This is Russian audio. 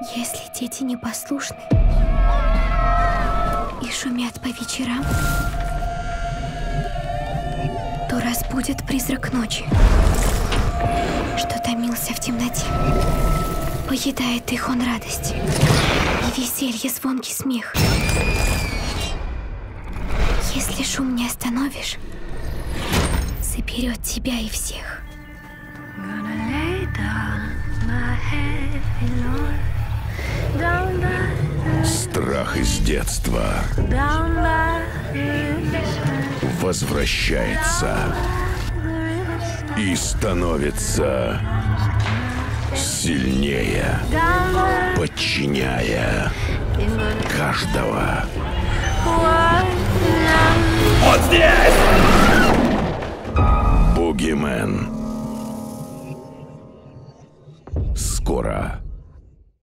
Если дети непослушны и шумят по вечерам, то разбудит призрак ночи, что томился в темноте. Поедает их он радость и веселье, звонкий смех. Если шум не остановишь, заберет тебя и всех. Страх из детства возвращается и становится сильнее, подчиняя каждого. Вот здесь! Бугимен. Скоро.